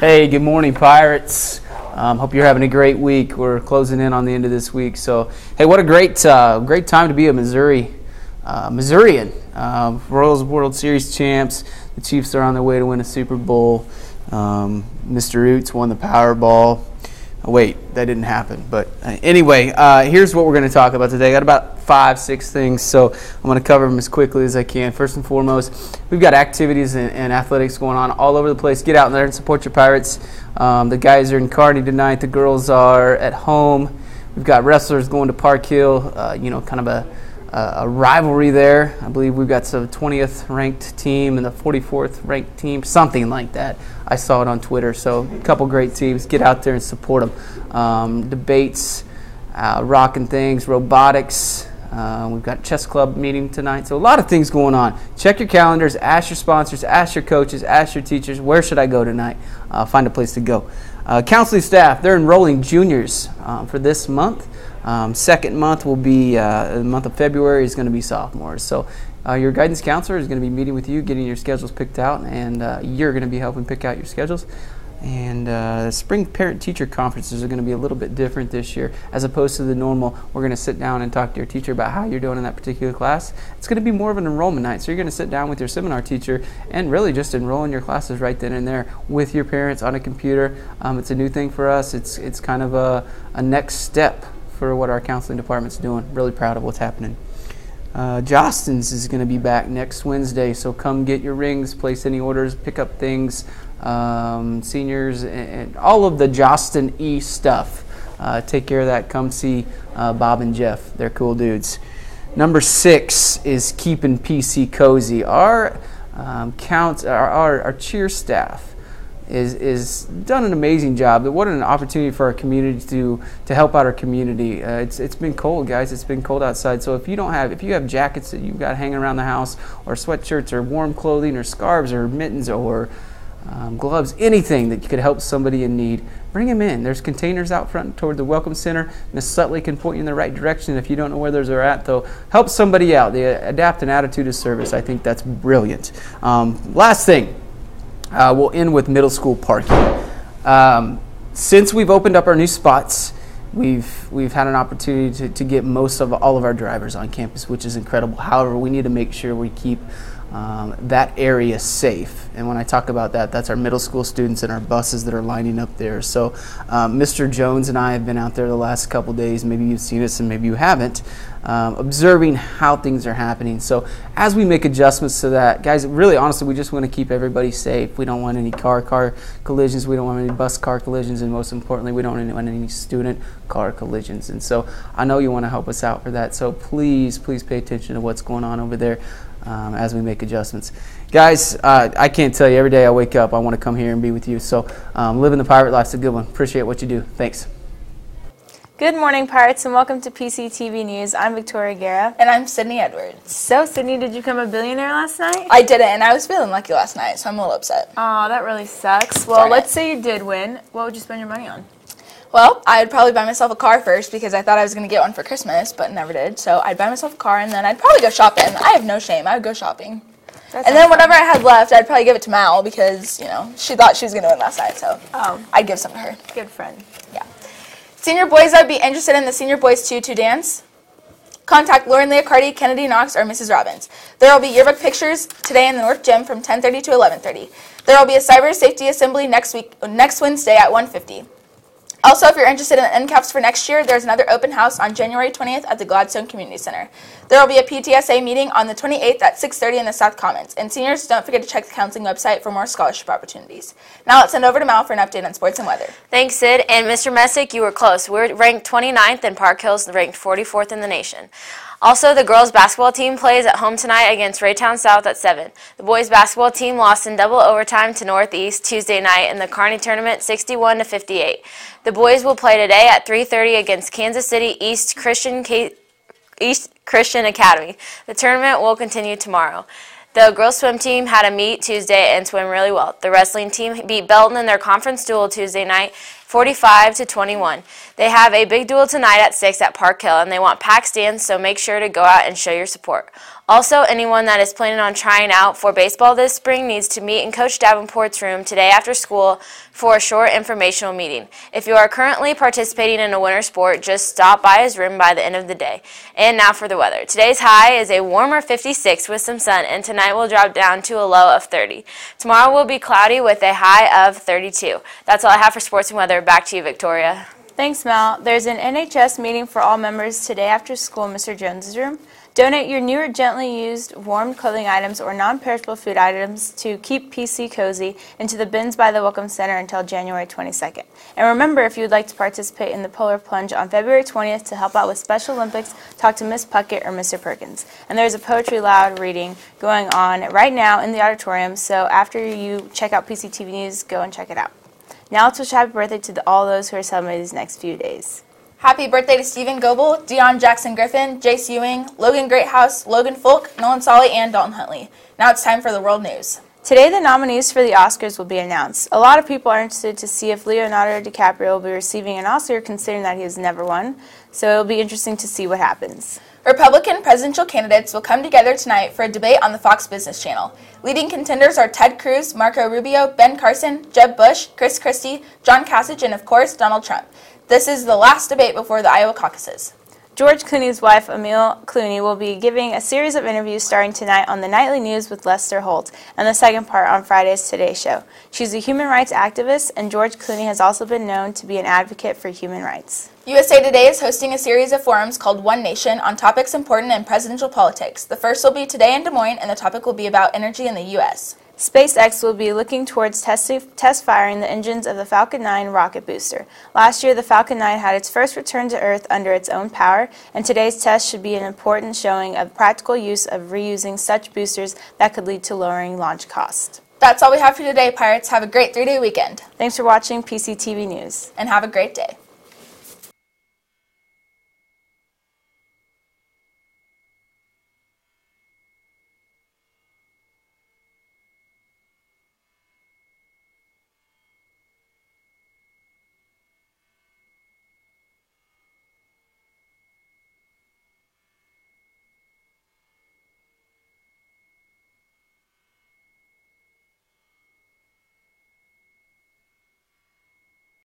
Hey, good morning, Pirates. Um, hope you're having a great week. We're closing in on the end of this week, so hey, what a great, uh, great time to be a Missouri, uh, Missourian. Uh, Royals World Series champs. The Chiefs are on their way to win a Super Bowl. Um, Mr. Roots won the Powerball. Wait, that didn't happen. But uh, anyway, uh, here's what we're going to talk about today. I got about five, six things, so I'm going to cover them as quickly as I can. First and foremost, we've got activities and, and athletics going on all over the place. Get out there and support your Pirates. Um, the guys are in Kearney tonight. The girls are at home. We've got wrestlers going to Park Hill. Uh, you know, kind of a a rivalry there. I believe we've got some 20th ranked team and the 44th ranked team, something like that. I saw it on Twitter. So a couple great teams. Get out there and support them. Um, debates, uh, rocking things, robotics. Uh, we've got chess club meeting tonight. So a lot of things going on. Check your calendars. Ask your sponsors. Ask your coaches. Ask your teachers. Where should I go tonight? Uh, find a place to go. Uh, counseling staff. They're enrolling juniors uh, for this month. Um, second month will be uh, the month of February is going to be sophomores. So uh, your guidance counselor is going to be meeting with you, getting your schedules picked out, and uh, you're going to be helping pick out your schedules. And uh, spring parent teacher conferences are going to be a little bit different this year, as opposed to the normal. We're going to sit down and talk to your teacher about how you're doing in that particular class. It's going to be more of an enrollment night, so you're going to sit down with your seminar teacher and really just enroll in your classes right then and there with your parents on a computer. Um, it's a new thing for us. It's it's kind of a, a next step for what our counseling department's doing. Really proud of what's happening. Uh, Jostens is going to be back next Wednesday, so come get your rings, place any orders, pick up things, um, seniors, and, and, all of the Jostin E stuff. Uh, take care of that. Come see uh, Bob and Jeff. They're cool dudes. Number six is keeping PC cozy. Our um, count, our, our, our cheer staff is is done an amazing job. What an opportunity for our community to to help out our community. Uh, it's it's been cold, guys. It's been cold outside. So if you don't have if you have jackets that you've got hanging around the house, or sweatshirts, or warm clothing, or scarves, or mittens, or um, gloves, anything that you could help somebody in need, bring them in. There's containers out front toward the Welcome Center. Miss Sutley can point you in the right direction if you don't know where those are at, though. Help somebody out. They adapt an attitude of service. I think that's brilliant. Um, last thing, uh, we'll end with middle school parking. Um, since we've opened up our new spots, we've we've had an opportunity to, to get most of all of our drivers on campus, which is incredible. However, we need to make sure we keep um, that area safe. And when I talk about that, that's our middle school students and our buses that are lining up there. So, um, Mr. Jones and I have been out there the last couple days. Maybe you've seen us and maybe you haven't, um, observing how things are happening. So, as we make adjustments to that, guys, really honestly, we just want to keep everybody safe. We don't want any car car collisions, we don't want any bus car collisions, and most importantly, we don't want any student car collisions. And so, I know you want to help us out for that. So, please, please pay attention to what's going on over there um, as we make adjustments. Guys, uh, I can't tell you, every day I wake up, I want to come here and be with you. So um, living the pirate life's a good one. Appreciate what you do. Thanks. Good morning, Pirates, and welcome to PCTV News. I'm Victoria Guerra. And I'm Sydney Edwards. So, Sydney, did you become a billionaire last night? I didn't, and I was feeling lucky last night, so I'm a little upset. Oh, that really sucks. Well, Darn let's it. say you did win. What would you spend your money on? Well, I'd probably buy myself a car first because I thought I was going to get one for Christmas, but never did. So I'd buy myself a car and then I'd probably go shopping. I have no shame. I would go shopping. And then whatever I had left, I'd probably give it to Mal because, you know, she thought she was going to win last night. So oh. I'd give some to her. Good friend. Yeah. Senior boys would be interested in the Senior Boys 2-2 dance, contact Lauren Leocardi, Kennedy Knox, or Mrs. Robbins. There will be yearbook pictures today in the North Gym from 10:30 to 11:30. There will be a cyber safety assembly next week, next Wednesday at 1:50. Also, if you're interested in NCAPS for next year, there's another open house on January 20th at the Gladstone Community Center. There will be a PTSA meeting on the 28th at 6.30 in the South Commons. And seniors, don't forget to check the counseling website for more scholarship opportunities. Now let's send over to Mal for an update on sports and weather. Thanks, Sid. And Mr. Messick, you were close. We're ranked 29th and Park Hills and ranked 44th in the nation. Also, the girls basketball team plays at home tonight against Raytown South at 7. The boys basketball team lost in double overtime to Northeast Tuesday night in the Kearney tournament 61 to 58. The boys will play today at 3:30 against Kansas City East Christian K- East Christian Academy. The tournament will continue tomorrow. The girls swim team had a meet Tuesday and swim really well. The wrestling team beat Belton in their conference duel Tuesday night 45 to 21. They have a big duel tonight at 6 at Park Hill and they want packed stands, so make sure to go out and show your support. Also, anyone that is planning on trying out for baseball this spring needs to meet in Coach Davenport's room today after school for a short informational meeting. If you are currently participating in a winter sport, just stop by his room by the end of the day. And now for the weather. Today's high is a warmer 56 with some sun, and tonight will drop down to a low of 30. Tomorrow will be cloudy with a high of 32. That's all I have for sports and weather. Back to you, Victoria. Thanks, Mel. There's an NHS meeting for all members today after school in Mr. Jones's room. Donate your newer, gently used, warm clothing items or non perishable food items to keep PC cozy into the bins by the Welcome Center until January 22nd. And remember, if you would like to participate in the Polar Plunge on February 20th to help out with Special Olympics, talk to Miss Puckett or Mr. Perkins. And there's a Poetry Loud reading going on right now in the auditorium, so after you check out PCTV News, go and check it out. Now let's wish happy birthday to the, all those who are celebrating these next few days. Happy birthday to Stephen Goebel, Dion Jackson Griffin, Jace Ewing, Logan Greathouse, Logan Folk, Nolan Solly, and Dalton Huntley. Now it's time for the world news. Today, the nominees for the Oscars will be announced. A lot of people are interested to see if Leonardo DiCaprio will be receiving an Oscar, considering that he has never won. So it'll be interesting to see what happens. Republican presidential candidates will come together tonight for a debate on the Fox Business Channel. Leading contenders are Ted Cruz, Marco Rubio, Ben Carson, Jeb Bush, Chris Christie, John Kasich, and of course, Donald Trump. This is the last debate before the Iowa caucuses. George Clooney's wife, Amal Clooney, will be giving a series of interviews starting tonight on the Nightly News with Lester Holt and the second part on Friday's Today Show. She's a human rights activist, and George Clooney has also been known to be an advocate for human rights. USA Today is hosting a series of forums called One Nation on topics important in presidential politics. The first will be today in Des Moines, and the topic will be about energy in the U.S. SpaceX will be looking towards test, test firing the engines of the Falcon 9 rocket booster. Last year, the Falcon 9 had its first return to Earth under its own power, and today's test should be an important showing of practical use of reusing such boosters that could lead to lowering launch costs. That's all we have for today, Pirates. Have a great three day weekend. Thanks for watching PCTV News. And have a great day.